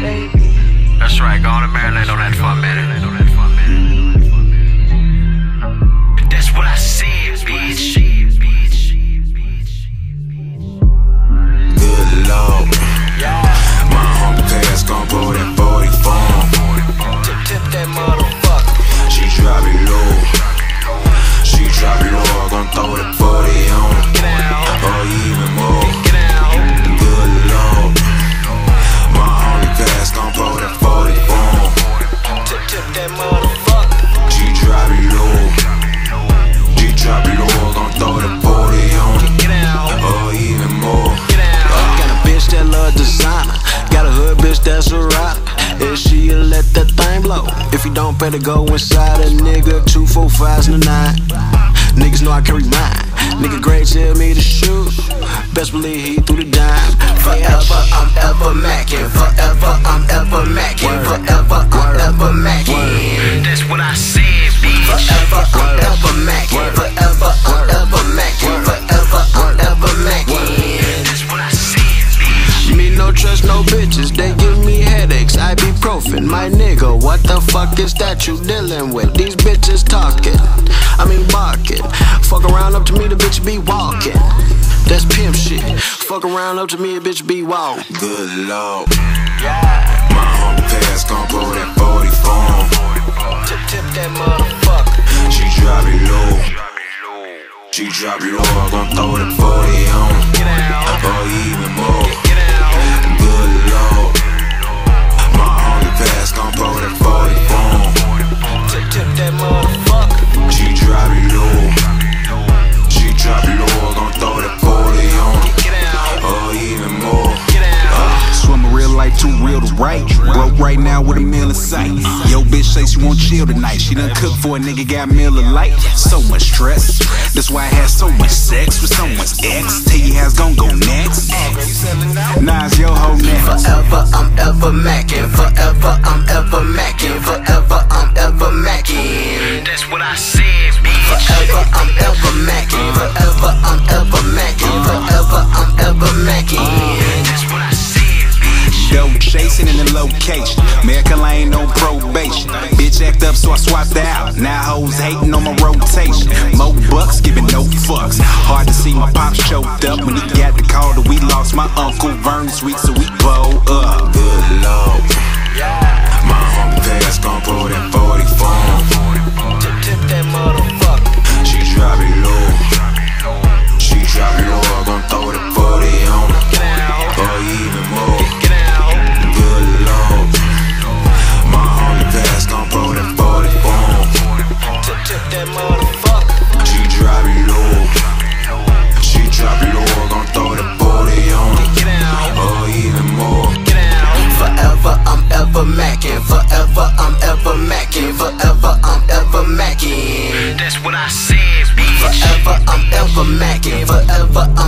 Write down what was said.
That's right, go on and marinate on that for a minute. That's a rider. If she'll let that thing blow. If you don't better go inside a nigga, two, four, fives and a nine. Niggas know I carry mine. Nigga great tell me to shoot. Best believe he threw the dime. Forever I'm ever macking. Forever My nigga, what the fuck is that you dealing with? These bitches talking, I mean barking. Fuck around up to me, the bitch be walking. That's pimp shit. Fuck around up to me, a bitch be walking. Good lord. My homie pass gon' pull that 40 phone. Tip, tip that motherfucker. She drop it low. She drop it low. I gon' throw that 40 on right now with a meal in sight. Yo, bitch say she want chill tonight. She done cook for a nigga, got meal of light. So much stress. That's why I had so much sex with someone's ex. Bitch. Go chasing in the location. America lane on probation. Bitch act up, so I swapped out. Now hoes hating on my rotation. Mo bucks giving no fucks. Hard to see my pops choked up when he got the call that we lost my uncle Vern Sweet, so we blow up. Good lord. My homie pass gon' pull that 40 Forever